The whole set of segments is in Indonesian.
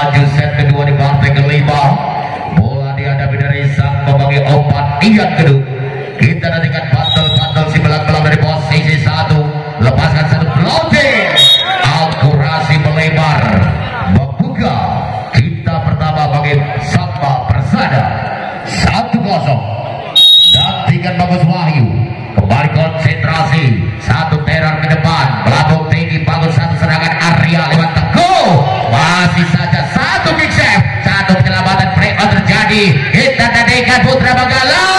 laju set kedua di partai kelima bola dihadapi dari sang pembagi opat yang kedua. Kita nantikan battle-battle si belang-belang dari posisi satu. Lepaskan satu floating akurasi melebar. Membuka. Kita pertama bagi Samba Persada. Satu kosong. Dan bagus Wahyu. Kembali konsentrasi. Satu teror ke depan. Melambung terjadi kita tadikan Putra Bagala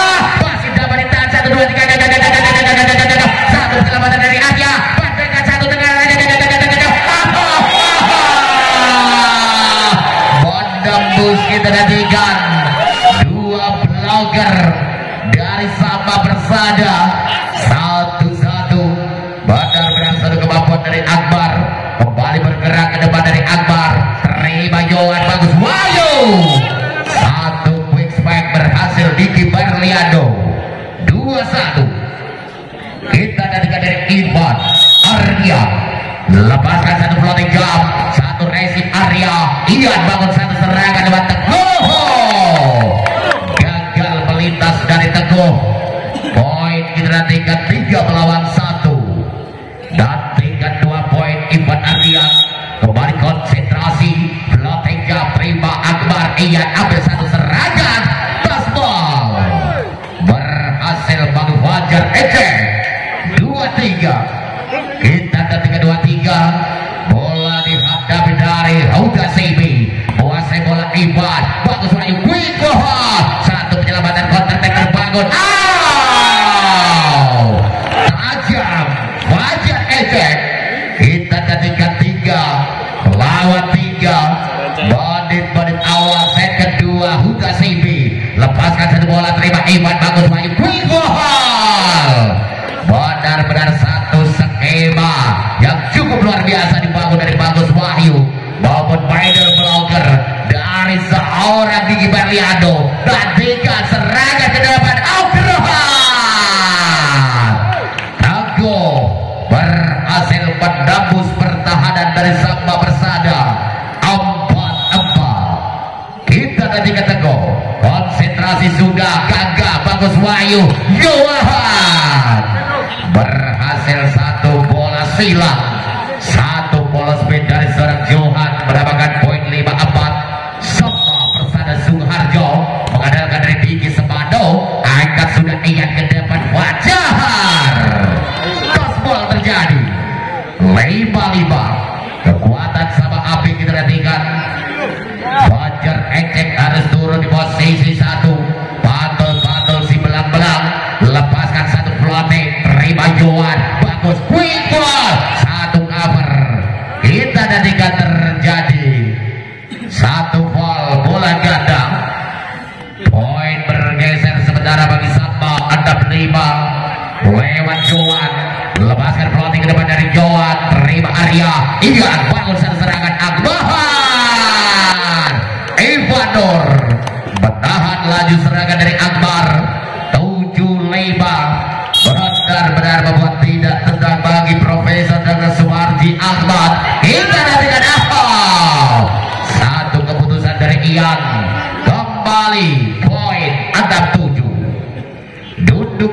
serangan depan Teguh gagal melintas dari Teguh. Poin kita nantikan tiga melawan satu. Dan tingkat dua poin Ivan Arya kembali konsentrasi. Floating jump terima Akbar Ian ambil satu tajam Fajar Ece kita ketika tiga lawan tiga. Bandit-bandit awal set kedua Huda Sibi lepaskan satu bola terima Ivan bagus Wahyu quick benar-benar satu skema yang cukup luar biasa dibangun dari Bagus Wahyu maupun Middle Blocker dari seorang Diki Berliando dan tiga nanti Teguh konsentrasi sudah gagah Bagus Wahyu Yohan berhasil satu bola silang satu bola speed dari seorang Johan mendapatkan poin 54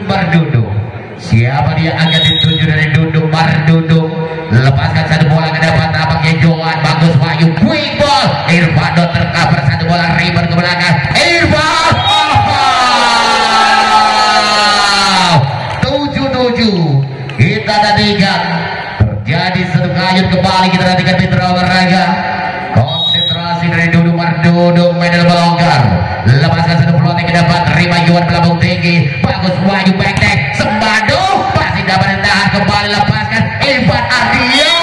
Duduk Siapa dia? Akan dituju dari duduk berduduk Lepaskan satu bola ke depan. Tampaknya Johan Bagus Wahyu. Quick ball. Irfan tercover satu bola. Rebound ke belakang. Irfan Yuan pelambung tinggi Bagus Wahyu backdeck Sembado Masih dapat ditahan kembali Lepaskan. Irfan Ardia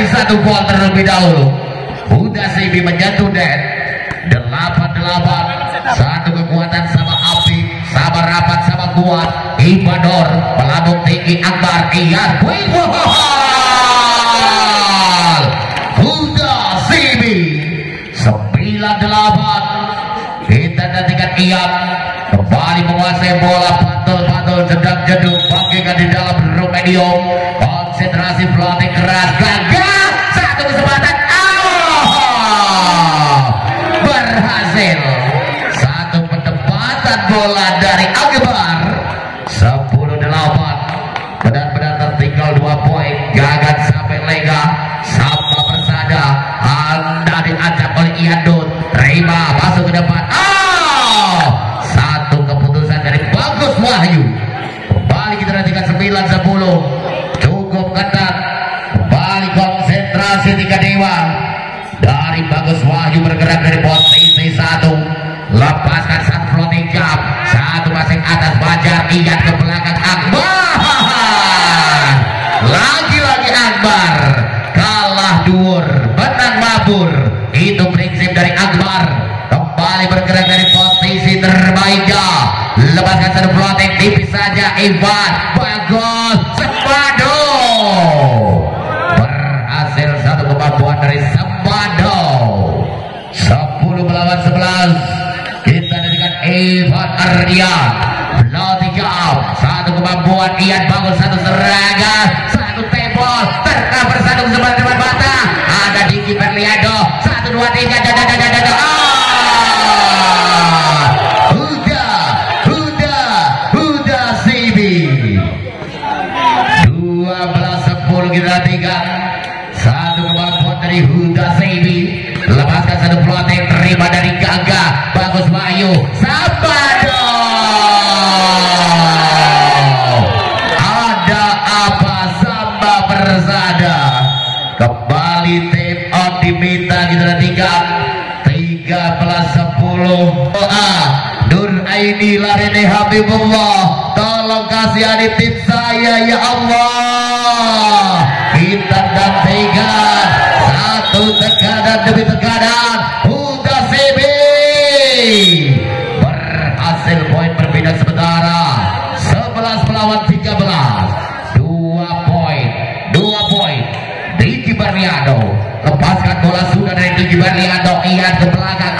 Terjadi satu gol terlebih dahulu. Udah Sibi menyentuh net delapan delapan satu kekuatan sama api sama rapat sama kuat. Ibador pelabung tinggi Akbar Iyad Wihwahal Huda Sibi sembilan delapan kita nantikan Iyad kembali menguasai bola pantul-pantul jedang jeduk bagikan di dalam Romedium konsentrasi pelatih keras gagal Bagus Wahyu bergerak dari posisi satu. Lepaskan satu floating jump satu masing atas Bajar ingat ke belakang Akbar. Lagi-lagi Akbar. Kalah dur menang mabur. Itu prinsip dari Akbar. Kembali bergerak dari posisi terbaiknya. Lepaskan satu floating tipis saja Ivan bagus Pelatih jauh satu kemampuan Ian bangun satu serangan satu tembok tercover satu kesempatan depan mata. Ada Diki Perliado satu dua tiga dadah dadah dadah ah! Huda Huda Huda Sibi 12 10 kita tiga. Satu kemampuan dari Huda Seibi lepaskan satu floating terima dari Gaga Aini Larini Habibullah. Tolong kasih aditip saya ya Allah. Kita nantikan satu tekanan demi tekanan. Huda Sebi berhasil poin berbeda sementara 11 melawan 13 dua poin. Dua poin. Diki Barriado lepaskan bola sudah dari Diki Barriado Ian ke belakang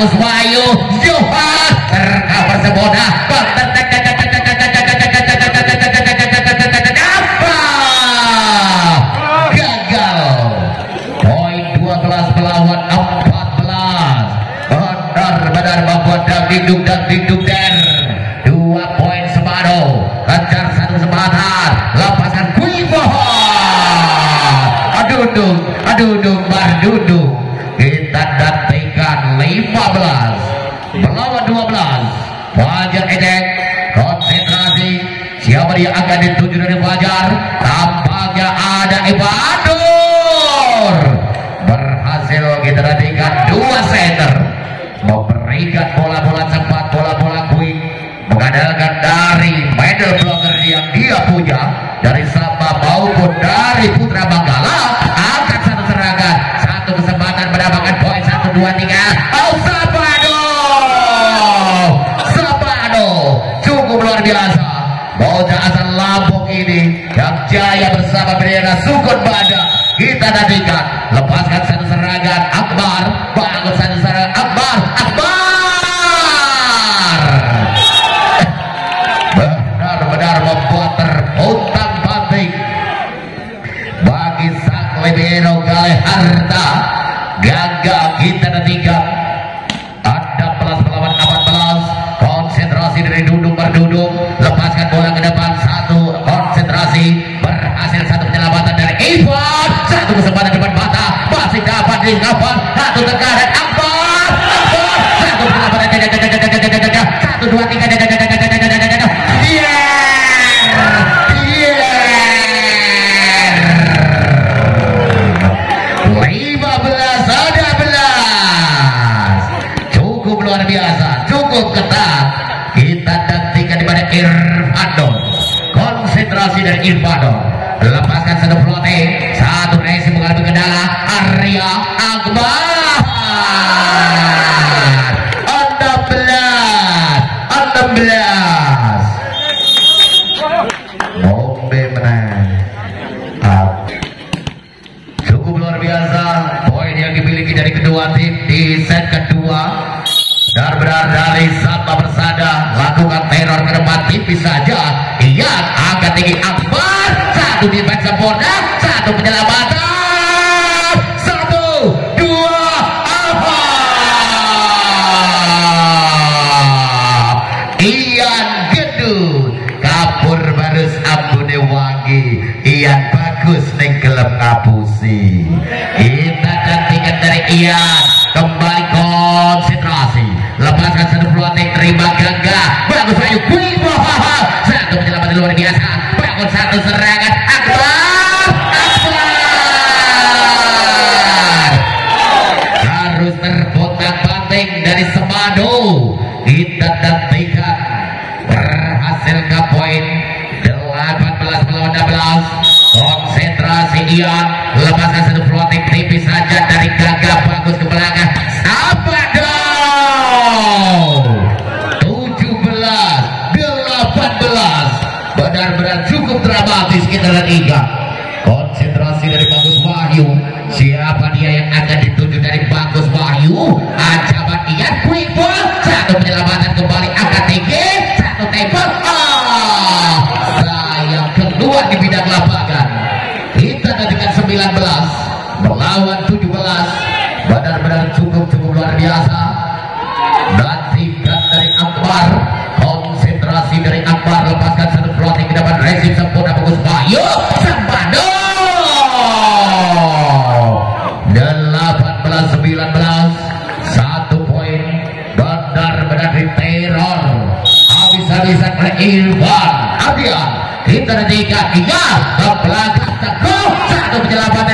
Iwan bagus Wayu Johan tercover middle blocker yang dia punya dari Samba maupun dari Putra Manggala angkat satu serangan satu kesempatan mendapatkan poin satu dua tiga. Oh Sabado Sabado cukup luar biasa. Bocah asal Lampung ini yang jaya bersama bendera Sukun Bada. Kita nantikan lepaskan satu serangan Akbar gagal kita nantikan ada plus melawan 14 konsentrasi dari duduk berduduk. Lepaskan bola ke depan. Satu konsentrasi. Berhasil satu penyelamatan dari Ivan. Satu kesempatan depan mata. Masih dapat dilakukan satu tekanan konsentrasi dari Irfadon lepaskan satu floating satu racing mengalami kendala Arya Akbar. Anda belas Anda belas. Bombe menang. Cukup luar biasa. Poin yang dimiliki dari kedua tim di set kedua. Benar-benar dari Sabah Persada lakukan teror ke depan tipis saja. Iya angkat tinggi. Akbar. Satu back sempurna satu penyelamatan. Satu dua apa? Ian Gedut kapur barus ambune wangi Ian bagus neng gelap ngapusi Ian lepaskan satu floating tipis saja dari gagah bagus ke belakang apa dong 17 18 benar-benar cukup dramatis kita lihat Iga konsentrasi dari luar biasa. Nantikan dari Akbar. Konsentrasi dari Akbar. Lepaskan satu floating ke depan rezim sempurna bagus Bayu Sempado 18 19 satu poin. Benar-benar diteror habis-habisan oleh Irfan. Adian kita nantikan tiga ke belakang satu. Penyelamatan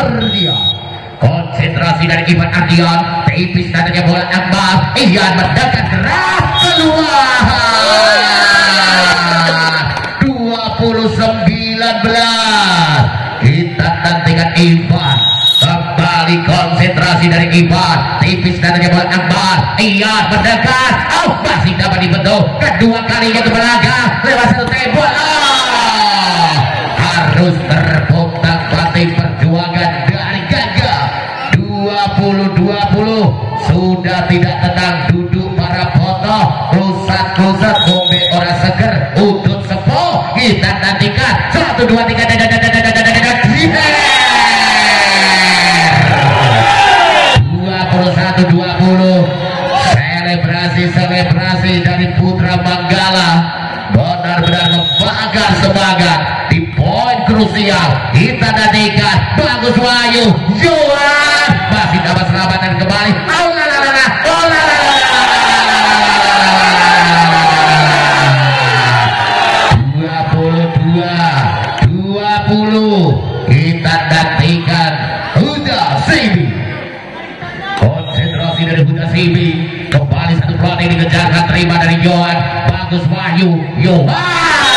Ardian. Konsentrasi dari Ivan Ardian tipis tandanya bola Akbar. Ian mendekat gerak keluar. 2019 kita nantikan Ivan. Kembali konsentrasi dari Ivan. Tipis tandanya bola Akbar. Ian mendekat oh masih dapat dibentuk. Kedua kalinya ke Johan masih dapat selamatan kembali oh oh kembali satu pelatih dikejarkan terima dari Johan bagus Wahyu Johan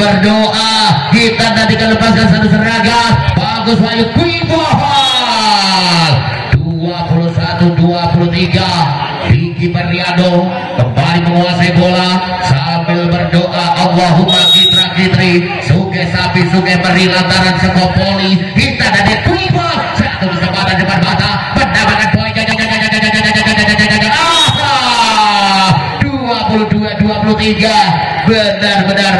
berdoa kita tadikan lepaskan satu seragam bagus Wahyu Kuibohal 21 23 Diki Periado kembali menguasai bola sambil berdoa Allahumma kitra kitri suge sapi suge peri lantaran sekopoli kita tadi Kuibohal satu kesempatan depan mata pendapatan poin 22 23 benar-benar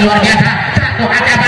luar biasa satu ancaman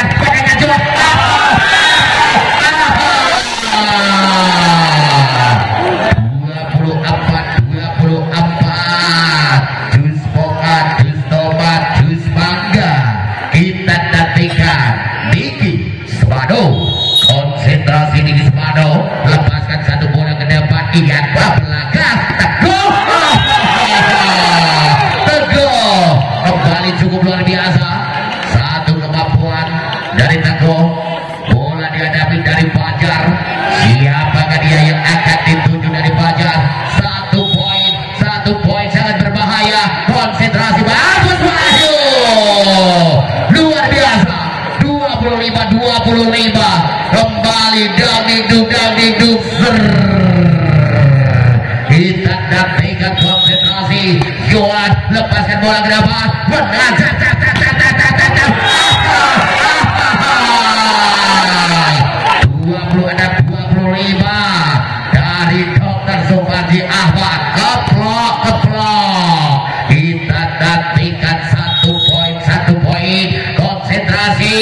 konsentrasi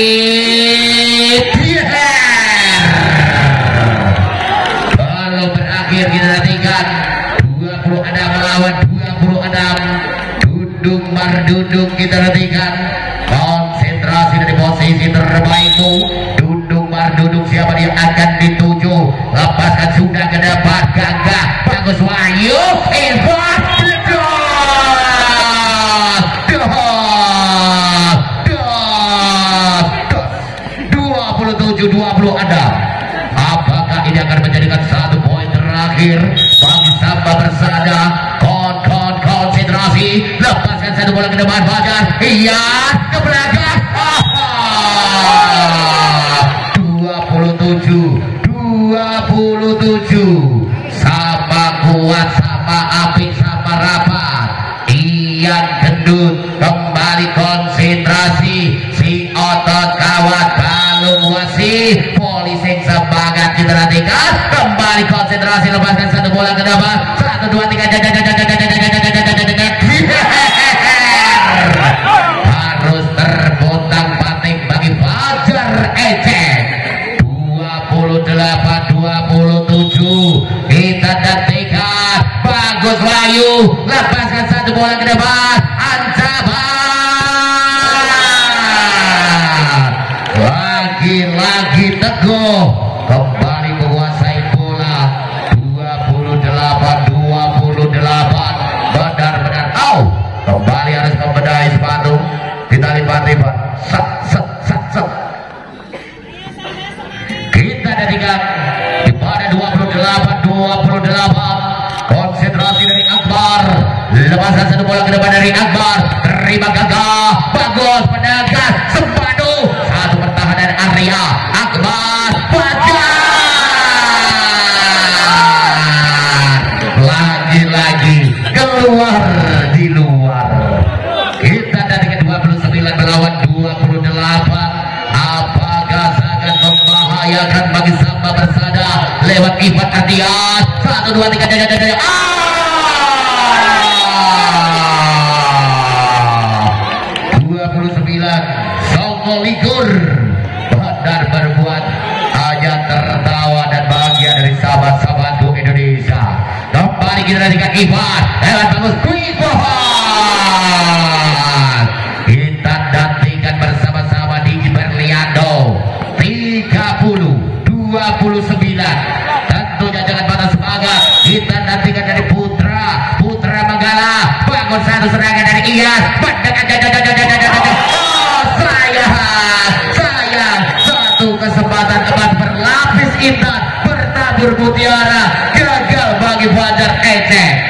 Yeah! Kalau berakhir kita nantikan 20 ada melawan 26 Dudung mardudung kita nantikan konsentrasi dari posisi terbaikmu Dudung mardudung siapa yang akan dituju. Lepaskan sudah ke depan. Gagah. Bagus Wahyu satu bola ke depan Fajar iya ke belakang. Tujuh dua puluh tujuh. Sama kuat sama api sama rapat. Ian gendut kembali konsentrasi. Si otot kawat balung wasi polisi semangat kita nantikan. Kembali konsentrasi lepaskan satu bola ke depan satu dua tiga jaga Lepaskan satu bola ke depan. Lepaskan satu bola ke depan dari Akbar. Terima gagah bagus. Penegas sempadu satu pertahanan dari Arya Akbar. Fajar lagi-lagi. Keluar di luar. Kita dari ke 29 melawan 28 apakah sangat membahayakan bagi Samba bersada lewat Ivan Adian 1 2 3 jaga jaga ah nantikan Ivan lewat bagus. Kuipohan kita nantikan bersama-sama di Berliando. 30 29 tentunya jangan patah semangat. Kita nantikan dari Putra. Putra Manggala. Bangun satu serangan dari Iyas oh sayang. Sayang. Satu kesempatan emas berlapis intan. Bertabur mutiara gagal bagi Fajar Ece